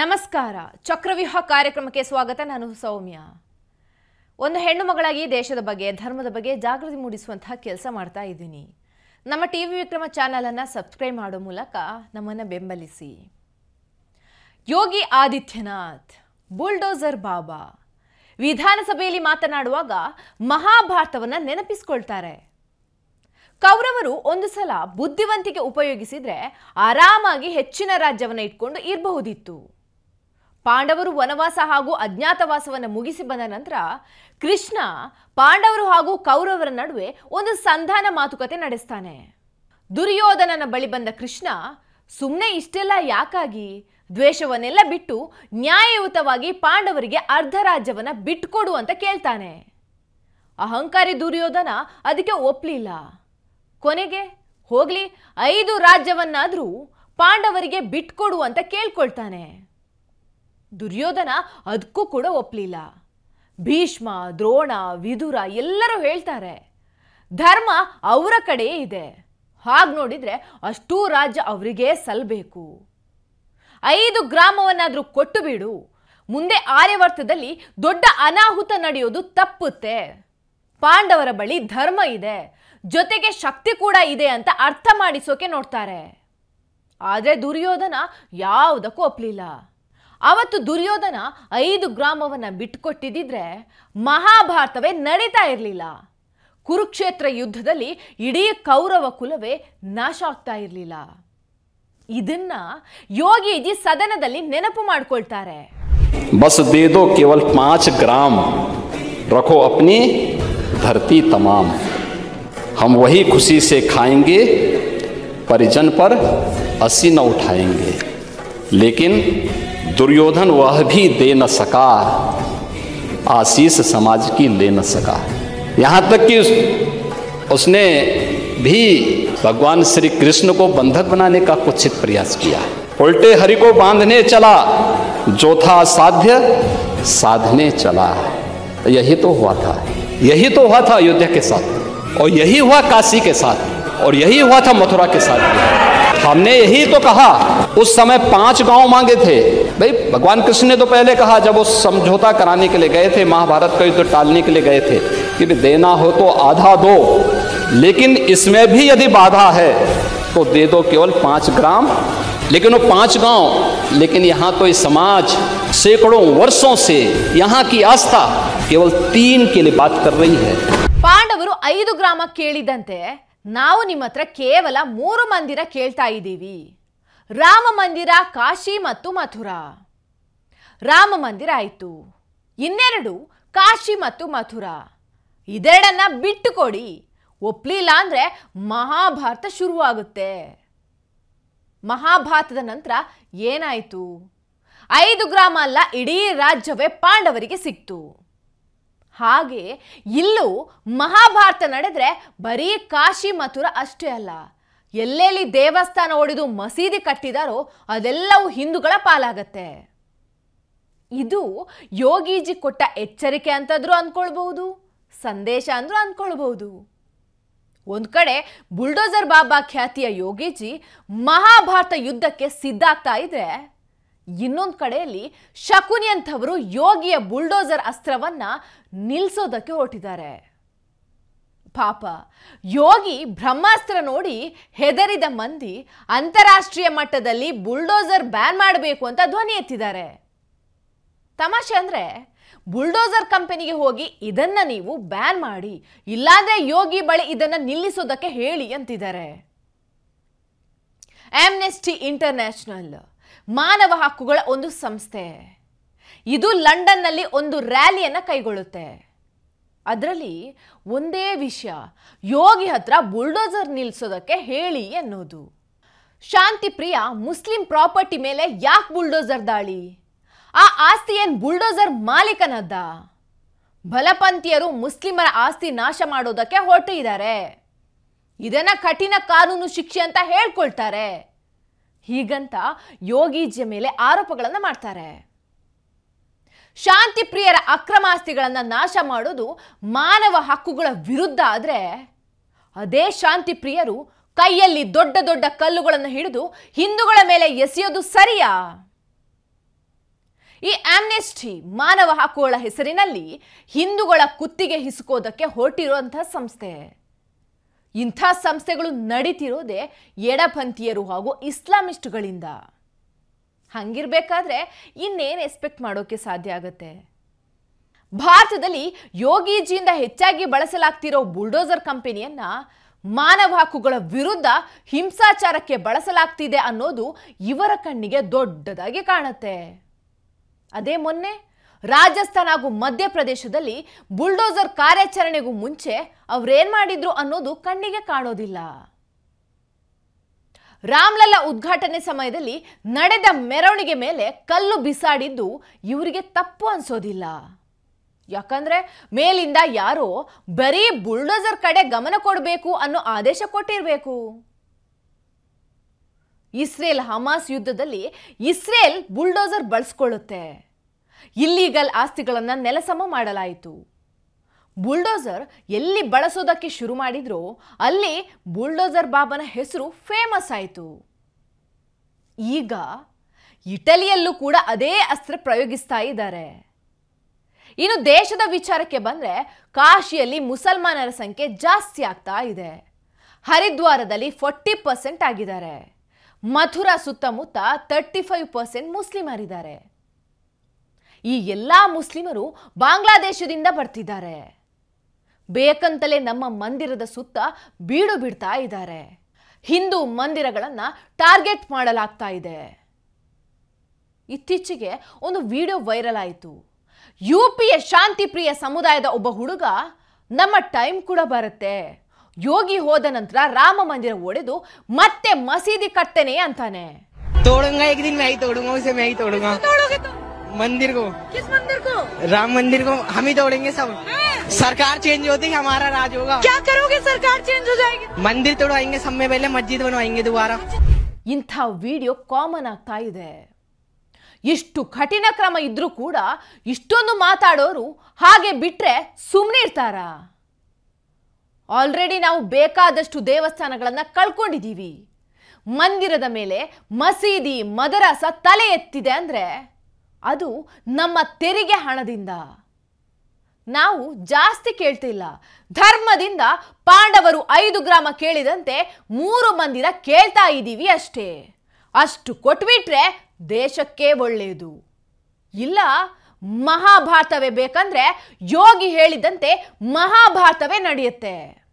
ನಮಸ್ಕಾರ. ಚಕ್ರವ್ಯೂಹ ಕಾರ್ಯಕ್ರಮಕ್ಕೆ ಸ್ವಾಗತ. ನಾನು ಸೌಮ್ಯ. ಒಂದು ಹೆಣ್ಣು ಮಗಳಾಗಿ ದೇಶದ ಬಗ್ಗೆ, ಧರ್ಮದ ಬಗ್ಗೆ ಜಾಗೃತಿ ಮೂಡಿಸುವಂತಹ ಕೆಲಸ ಮಾಡ್ತಾ ಇದ್ದೀನಿ. ನಮ್ಮ ಟಿ ವಿ ವಿಕ್ರಮ ಚಾನಲನ್ನು ಸಬ್ಸ್ಕ್ರೈಬ್ ಮಾಡೋ ಮೂಲಕ ನಮ್ಮನ್ನು ಬೆಂಬಲಿಸಿ. ಯೋಗಿ ಆದಿತ್ಯನಾಥ್, ಬುಲ್ಡೋಸರ್ ಬಾಬಾ ವಿಧಾನಸಭೆಯಲ್ಲಿ ಮಾತನಾಡುವಾಗ ಮಹಾಭಾರತವನ್ನು ನೆನಪಿಸ್ಕೊಳ್ತಾರೆ. ಕೌರವರು ಒಂದು ಸಲ ಬುದ್ಧಿವಂತಿಕೆ ಉಪಯೋಗಿಸಿದ್ರೆ ಆರಾಮಾಗಿ ಹೆಚ್ಚಿನ ರಾಜ್ಯವನ್ನು ಇಟ್ಕೊಂಡು ಇರಬಹುದಿತ್ತು. ಪಾಂಡವರು ವನವಾಸ ಹಾಗೂ ಅಜ್ಞಾತವಾಸವನ್ನು ಮುಗಿಸಿ ಬಂದ ನಂತರ ಕೃಷ್ಣ ಪಾಂಡವರು ಹಾಗೂ ಕೌರವರ ನಡುವೆ ಒಂದು ಸಂಧಾನ ಮಾತುಕತೆ ನಡೆಸ್ತಾನೆ. ದುರ್ಯೋಧನನ ಬಳಿ ಬಂದ ಕೃಷ್ಣ ಸುಮ್ಮನೆ ಇಷ್ಟೆಲ್ಲ ಯಾಕಾಗಿ? ದ್ವೇಷವನ್ನೆಲ್ಲ ಬಿಟ್ಟು ನ್ಯಾಯಯುತವಾಗಿ ಪಾಂಡವರಿಗೆ ಅರ್ಧ ರಾಜ್ಯವನ್ನು ಬಿಟ್ಕೊಡು ಅಂತ ಕೇಳ್ತಾನೆ. ಅಹಂಕಾರಿ ದುರ್ಯೋಧನ ಅದಕ್ಕೆ ಒಪ್ಪಲಿಲ್ಲ ಕೊನೆಗೆ ಹೋಗ್ಲಿ, ಐದು ರಾಜ್ಯವನ್ನಾದರೂ ಪಾಂಡವರಿಗೆ ಬಿಟ್ಕೊಡು ಅಂತ ಕೇಳ್ಕೊಳ್ತಾನೆ. ದುರ್ಯೋಧನ ಅದಕ್ಕೂ ಕೂಡ ಒಪ್ಪಲಿಲ್ಲ ಭೀಷ್ಮ, ದ್ರೋಣ, ವಿದುರ ಎಲ್ಲರೂ ಹೇಳ್ತಾರೆ, ಧರ್ಮ ಅವರ ಕಡೆಯೇ ಇದೆ. ಹಾಗೆ ನೋಡಿದರೆ ಅಷ್ಟೂ ರಾಜ್ಯ ಅವರಿಗೇ ಸಲ್ಲಬೇಕು ಐದು ಗ್ರಾಮವನ್ನಾದರೂ ಕೊಟ್ಟು ಬಿಡು. ಮುಂದೆ ಆರ್ಯವರ್ತದಲ್ಲಿ ದೊಡ್ಡ ಅನಾಹುತ ನಡೆಯೋದು ತಪ್ಪುತ್ತೆ. ಪಾಂಡವರ ಬಳಿ ಧರ್ಮ ಇದೆ, ಜೊತೆಗೆ ಶಕ್ತಿ ಕೂಡ ಇದೆ ಅಂತ ಅರ್ಥ ಮಾಡಿಸೋಕೆ ನೋಡ್ತಾರೆ. ಆದರೆ ದುರ್ಯೋಧನ ಯಾವುದಕ್ಕೂ ಒಪ್ಲಿಲ್ಲ. ಅವತ್ತು ದುರ್ಯೋಧನ ಐದು ಗ್ರಾಮವನ್ನು ಬಿಟ್ಟುಕೊಟ್ಟಿದ್ದಿದ್ರೆ ಮಹಾಭಾರತವೇ ನಡೀತಾ ಇರಲಿಲ್ಲ. ಕುರುಕ್ಷೇತ್ರ ಯುದ್ಧದಲ್ಲಿ ಇಡೀ ಕೌರವ ಕುಲವೇ ನಾಶ ಆಗ್ತಾ ಇರಲಿಲ್ಲ. ಇದನ್ನ ಯೋಗೀಜಿ ಸದನದಲ್ಲಿ ನೆನಪು ಮಾಡ್ಕೊಳ್ತಾರೆ. ಬಸ್ ದೇದೋ ಕೇವಲ ಪಾಂಚ್ ಗ್ರಾಮ್. ರಖೋ ಅಪ್ನಿ ಧರ್ತಿ ತಮಾಮ್. ಹಮ್ ವಹಿ ಖುಷಿ ಸೆ ಖಾಯಂಗೆ, ಪರಿಜನ್ ಪರ್ ಹಸಿ ನ ಉಠಾಯಂಗೆ. ಲೇಕಿನ್ दुर्योधन वह भी दे न सका। आशीष समाज की ले न सका। यहाँ तक कि उस, उसने भी भगवान श्री कृष्ण को बंधक बनाने का कुछित प्रयास किया। उल्टे हरि को बांधने चला। जो था साध्य साधने चला। यही तो हुआ था। यही तो हुआ था अयोध्या के साथ। और यही हुआ काशी के साथ। और यही हुआ था मथुरा के साथ। हमने यही तो कहा उस समय पांच गांव मांगे थे भाई भगवान कृष्ण ने तो पहले कहा जब वो समझौता कराने के लिए गए थे महाभारत का युद्ध टालने के लिए गए थे कि भी देना हो तो आधा दो लेकिन इसमें भी यदि बाधा है तो दे दो केवल पांच ग्राम लेकिन वो पांच गांव लेकिन यहाँ तो ये समाज सैकड़ों वर्षों से यहाँ की आस्था केवल तीन के लिए बात कर रही है ಪಾಂಡವರು ಐದು ಗ್ರಾಮ ಕೇಳಿದಂತೆ ನಾವು ನಿಮ್ಮ ಹತ್ರ ಕೇವಲ ಮೂರು ಮಂದಿರ ಕೇಳ್ತಾ ಇದ್ದೀವಿ. ರಾಮ ಮಂದಿರ, ಕಾಶಿ ಮತ್ತು ಮಥುರಾ. ರಾಮ ಮಂದಿರ ಆಯಿತು. ಇನ್ನೆರಡು, ಕಾಶಿ ಮತ್ತು ಮಥುರಾ. ಇದೆರಡನ್ನ ಬಿಟ್ಟು ಕೊಡಿ ಒಪ್ಲಿಲ್ಲ ಅಂದರೆ ಮಹಾಭಾರತ ಶುರುವಾಗುತ್ತೆ. ಮಹಾಭಾರತದ ನಂತರ ಏನಾಯಿತು? ಐದು ಗ್ರಾಮ ಅಲ್ಲ, ಇಡೀ ರಾಜ್ಯವೇ ಪಾಂಡವರಿಗೆ ಸಿಕ್ತು. ಹಾಗೆ ಇಲ್ಲೂ ಮಹಾಭಾರತ ನಡೆದ್ರೆ ಬರೀ ಕಾಶಿ ಮಥುರ ಅಷ್ಟೇ ಅಲ್ಲ. ಎಲ್ಲೆಲ್ಲಿ ದೇವಸ್ಥಾನ ಒಡೆದು ಮಸೀದಿ ಕಟ್ಟಿದಾರೋ ಅದೆಲ್ಲವೂ ಹಿಂದೂಗಳ ಪಾಲಾಗತ್ತೆ. ಇದು ಯೋಗೀಜಿ ಕೊಟ್ಟ ಎಚ್ಚರಿಕೆ ಅಂತಾದ್ರೂ ಅಂದ್ಕೊಳ್ಬಹುದು ಸಂದೇಶ ಅಂದ್ರೂ ಅಂದ್ಕೊಳ್ಬಹುದು ಒಂದ್ ಕಡೆ ಬುಲ್ಡೋಸರ್ ಬಾಬಾ ಖ್ಯಾತಿಯ ಯೋಗೀಜಿ ಮಹಾಭಾರತ ಯುದ್ಧಕ್ಕೆ ಸಿದ್ಧ ಆಗ್ತಾ ಇದ್ರೆ ಇನ್ನೊಂದು ಕಡೆಯಲ್ಲಿ ಶಕುನಿ ಅಂಥವರು ಯೋಗಿಯ ಬುಲ್ಡೋಸರ್ ಅಸ್ತ್ರವನ್ನ ನಿಲ್ಸೋದಕ್ಕೆ ಹೊರಟಿದ್ದಾರೆ. ಪಾಪ, ಯೋಗಿ ಬ್ರಹ್ಮಾಸ್ತ್ರ ನೋಡಿ ಹೆದರಿದ ಮಂದಿ ಅಂತಾರಾಷ್ಟ್ರೀಯ ಮಟ್ಟದಲ್ಲಿ ಬುಲ್ಡೋಸರ್ ಬ್ಯಾನ್ ಮಾಡಬೇಕು ಅಂತ ಧ್ವನಿ ಎತ್ತಿದ್ದಾರೆ. ತಮಾಷೆ ಅಂದ್ರೆ ಬುಲ್ಡೋಸರ್ ಕಂಪನಿಗೆ ಹೋಗಿ ಇದನ್ನ ನೀವು ಬ್ಯಾನ್ ಮಾಡಿ, ಇಲ್ಲಾಂದ್ರೆ ಯೋಗಿ ಬಳಿ ಇದನ್ನ ನಿಲ್ಲಿಸೋದಕ್ಕೆ ಹೇಳಿ ಅಂತಿದ್ದಾರೆ. ಆಮ್ನೆಸ್ಟಿ ಇಂಟರ್ನ್ಯಾಷನಲ್ ಮಾನವ ಹಕ್ಕುಗಳ ಒಂದು ಸಂಸ್ಥೆ. ಇದು ಲಂಡನ್ನಲ್ಲಿ ಒಂದು ರ್ಯಾಲಿಯನ್ನು ಕೈಗೊಳ್ಳುತ್ತೆ. ಅದರಲ್ಲಿ ಒಂದೇ ವಿಷಯ, ಯೋಗಿ ಹತ್ರ ಬುಲ್ಡೋಸರ್ ನಿಲ್ಲಿಸೋದಕ್ಕೆ ಹೇಳಿ ಅನ್ನೋದು ಶಾಂತಿ ಪ್ರಿಯ ಮುಸ್ಲಿಂ ಪ್ರಾಪರ್ಟಿ ಮೇಲೆ ಯಾಕೆ ಬುಲ್ಡೋಸರ್ ದಾಳಿ? ಆ ಆಸ್ತಿ ಏನು ಬುಲ್ಡೋಸರ್ ಮಾಲೀಕನದ್ದ? ಬಲಪಂಥೀಯರು ಮುಸ್ಲಿಮರ ಆಸ್ತಿ ನಾಶ ಮಾಡೋದಕ್ಕೆ ಹೊರಟಿದ್ದಾರೆ. ಇದನ್ನ ಕಠಿಣ ಕಾನೂನು ಶಿಕ್ಷೆ ಅಂತ ಹೇಳ್ಕೊಳ್ತಾರೆ. ಹೀಗಂತ ಯೋಗೀಜಿಯ ಮೇಲೆ ಆರೋಪಗಳನ್ನು ಮಾಡ್ತಾರೆ. ಶಾಂತಿ ಪ್ರಿಯರ ಅಕ್ರಮಾಸ್ತಿಗಳನ್ನು ನಾಶ ಮಾಡೋದು ಮಾನವ ಹಕ್ಕುಗಳ ವಿರುದ್ಧ ಆದರೆ ಅದೇ ಶಾಂತಿ ಪ್ರಿಯರು ಕೈಯಲ್ಲಿ ದೊಡ್ಡ ದೊಡ್ಡ ಕಲ್ಲುಗಳನ್ನು ಹಿಡಿದು ಹಿಂದೂಗಳ ಮೇಲೆ ಎಸೆಯೋದು ಸರಿಯಾ? ಈ ಆಮ್ನೆಸ್ಟಿ ಮಾನವ ಹಕ್ಕುಗಳ ಹೆಸರಿನಲ್ಲಿ ಹಿಂದೂಗಳ ಕುತ್ತಿಗೆ ಹಿಸುಕೋದಕ್ಕೆ ಹೊರಟಿರುವಂತಹ ಸಂಸ್ಥೆ. ಇಂಥ ಸಂಸ್ಥೆಗಳು ನಡೀತಿರೋದೆ ಎಡಪಂಥೀಯರು ಹಾಗೂ ಇಸ್ಲಾಮಿಸ್ಟ್ಗಳಿಂದ. ಹಂಗಿರ್ಬೇಕಾದ್ರೆ ಇನ್ನೇನು ಎಕ್ಸ್ಪೆಕ್ಟ್ ಮಾಡೋಕ್ಕೆ ಸಾಧ್ಯ ಆಗುತ್ತೆ? ಭಾರತದಲ್ಲಿ ಯೋಗೀಜಿಯಿಂದ ಹೆಚ್ಚಾಗಿ ಬಳಸಲಾಗ್ತಿರೋ ಬುಲ್ಡೋಸರ್ ಕಂಪನಿಯನ್ನ ಮಾನವ ಹಕ್ಕುಗಳ ವಿರುದ್ಧ ಹಿಂಸಾಚಾರಕ್ಕೆ ಬಳಸಲಾಗ್ತಿದೆ ಅನ್ನೋದು ಇವರ ಕಣ್ಣಿಗೆ ದೊಡ್ಡದಾಗಿ ಕಾಣುತ್ತೆ. ಅದೇ ಮೊನ್ನೆ ರಾಜಸ್ಥಾನ ಹಾಗೂ ಮಧ್ಯಪ್ರದೇಶದಲ್ಲಿ ಬುಲ್ಡೋಸರ್ ಕಾರ್ಯಾಚರಣೆಗೂ ಮುಂಚೆ ಅವ್ರೇನ್ ಮಾಡಿದ್ರು ಅನ್ನೋದು ಕಣ್ಣಿಗೆ ಕಾಣೋದಿಲ್ಲ. ರಾಮ್ಲಲ್ಲಾ ಉದ್ಘಾಟನೆ ಸಮಯದಲ್ಲಿ ನಡೆದ ಮೆರವಣಿಗೆ ಮೇಲೆ ಕಲ್ಲು ಬಿಸಾಡಿದ್ದು ಇವರಿಗೆ ತಪ್ಪು ಅನ್ಸೋದಿಲ್ಲ. ಯಾಕಂದ್ರೆ ಮೇಲಿಂದ ಯಾರೋ ಬರೀ ಬುಲ್ಡೋಸರ್ ಕಡೆ ಗಮನ ಕೊಡಬೇಕು ಅನ್ನೋ ಆದೇಶ ಕೊಟ್ಟಿರಬೇಕು. ಇಸ್ರೇಲ್ ಹಮಾಸ್ ಯುದ್ಧದಲ್ಲಿ ಇಸ್ರೇಲ್ ಬುಲ್ಡೋಸರ್ ಬಳಸ್ಕೊಳ್ಳುತ್ತೆ. ಇಲ್ಲೀಗಲ್ ಆಸ್ತಿಗಳನ್ನು ನೆಲಸಮ ಮಾಡಲಾಯಿತು. ಬುಲ್ಡೋಸರ್ ಎಲ್ಲಿ ಬಳಸೋದಕ್ಕೆ ಶುರು ಮಾಡಿದ್ರೋ ಅಲ್ಲಿ ಬುಲ್ಡೋಸರ್ ಬಾಬನ ಹೆಸರು ಫೇಮಸ್ ಆಯಿತು. ಈಗ ಇಟಲಿಯಲ್ಲೂ ಕೂಡ ಅದೇ ಅಸ್ತ್ರ ಪ್ರಯೋಗಿಸ್ತಾ ಇದ್ದಾರೆ. ಇನ್ನು ದೇಶದ ವಿಚಾರಕ್ಕೆ ಬಂದರೆ ಕಾಶಿಯಲ್ಲಿ ಮುಸಲ್ಮಾನರ ಸಂಖ್ಯೆ ಜಾಸ್ತಿ ಆಗ್ತಾ ಇದೆ. ಹರಿದ್ವಾರದಲ್ಲಿ ಫೋರ್ಟಿ ಪರ್ಸೆಂಟ್ ಆಗಿದ್ದಾರೆ. ಮಥುರಾ ಸುತ್ತಮುತ್ತ ತರ್ಟಿ ಫೈವ್ ಪರ್ಸೆಂಟ್ ಮುಸ್ಲಿಮರಿದ್ದಾರೆ. ಈ ಎಲ್ಲ ಮುಸ್ಲಿಮರು ಬಾಂಗ್ಲಾದೇಶದಿಂದ ಬರ್ತಿದ್ದಾರೆ. ಬೇಕಂತಲೇ ನಮ್ಮ ಮಂದಿರದ ಸುತ್ತ ಬೀಡು ಬಿಡ್ತಾ ಇದ್ದಾರೆ. ಹಿಂದೂ ಮಂದಿರಗಳನ್ನು ಟಾರ್ಗೆಟ್ ಮಾಡಲಾಗ್ತಾ ಇದೆ. ಇತ್ತೀಚೆಗೆ ಒಂದು ವಿಡಿಯೋ ವೈರಲ್ ಆಯಿತು. ಯು ಪಿಯ ಶಾಂತಿಪ್ರಿಯ ಸಮುದಾಯದ ಒಬ್ಬ ಹುಡುಗ ನಮ್ಮ ಟೈಮ್ ಕೂಡ ಬರುತ್ತೆ. ಯೋಗಿ ಹೋದ ನಂತರ ರಾಮ ಮಂದಿರ ಒಡೆದು ಮತ್ತೆ ಮಸೀದಿ ಕಟ್ತೇನೆ ಅಂತಾನೆ. तोड़ूंगा एक दिन मैं ही तोड़ूंगा उसे मैं ही तोड़ूंगा तोड़ोगे तो मंदिर को किस मंदिर को राम मंदिर को हम ही तोड़ेंगे सब सरकार चेंज होती ही हमारा राज होगा क्या करोगे सरकार चेंज हो जाएगी मंदिर तोड़वाएंगे सब में पहले मस्जिद बनवाएंगे दोबारा ಇಂಥ ವಿಡಿಯೋ ಕಾಮನ್ ಆಗ್ತಾ ಇದೆ ಇಷ್ಟು ಕಠಿಣ ಕ್ರಮ ಇದ್ರೂ ಕೂಡ ಇಷ್ಟೊಂದು ಮಾತಾಡೋರು ಹಾಗೆ ಬಿಟ್ರೆ ಸುಮ್ಮನೆ ಇರ್ತಾರಾ ಆಲ್ರೆಡಿ ನಾವು ಬೇಕಾದಷ್ಟು ದೇವಸ್ಥಾನಗಳನ್ನು ಕಳ್ಕೊಂಡಿದ್ದೀವಿ ಮಂದಿರದ ಮೇಲೆ ಮಸೀದಿ ಮದರಸ ತಲೆ ಎತ್ತಿದೆ ಅಂದ್ರೆ ಅದು ನಮ್ಮ ತೆರಿಗೆ ಹಣದಿಂದ. ನಾವು ಜಾಸ್ತಿ ಕೇಳ್ತಿಲ್ಲ. ಧರ್ಮದಿಂದ ಪಾಂಡವರು ಐದು ಗ್ರಾಮ ಕೇಳಿದಂತೆ ಮೂರು ಮಂದಿರ ಕೇಳ್ತಾ ಇದ್ದೀವಿ ಅಷ್ಟೇ. ಅಷ್ಟು ಕೊಟ್ಬಿಟ್ರೆ ದೇಶಕ್ಕೆ ಒಳ್ಳೆಯದು ಇಲ್ಲ, ಮಹಾಭಾರತವೇ ಬೇಕಂದ್ರೆ ಯೋಗಿ ಹೇಳಿದಂತೆ ಮಹಾಭಾರತವೇ ನಡೆಯುತ್ತೆ.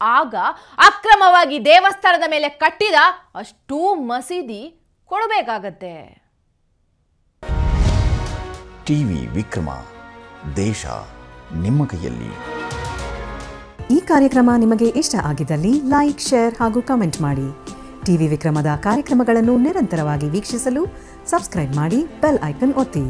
ಆಗ ಅಕ್ರಮವಾಗಿ ದೇವಸ್ಥಾನದ ಮೇಲೆ ಕಟ್ಟಿದ ಅಷ್ಟೂ ಮಸೀದಿ ಕೊಡಬೇಕಾಗತ್ತೆ. ಟಿವಿ ವಿಕ್ರಮ. ದೇಶ ನಿಮ್ಮ ಕೈಯಲ್ಲಿ. ಈ ಕಾರ್ಯಕ್ರಮ ನಿಮಗೆ ಇಷ್ಟ ಆಗಿದ್ದಲ್ಲಿ ಲೈಕ್, ಶೇರ್ ಹಾಗೂ ಕಮೆಂಟ್ ಮಾಡಿ. ಟಿವಿ ವಿಕ್ರಮದ ಕಾರ್ಯಕ್ರಮಗಳನ್ನು ನಿರಂತರವಾಗಿ ವೀಕ್ಷಿಸಲು ಸಬ್ಸ್ಕ್ರೈಬ್ ಮಾಡಿ ಬೆಲ್ ಐಕನ್ ಒತ್ತಿ.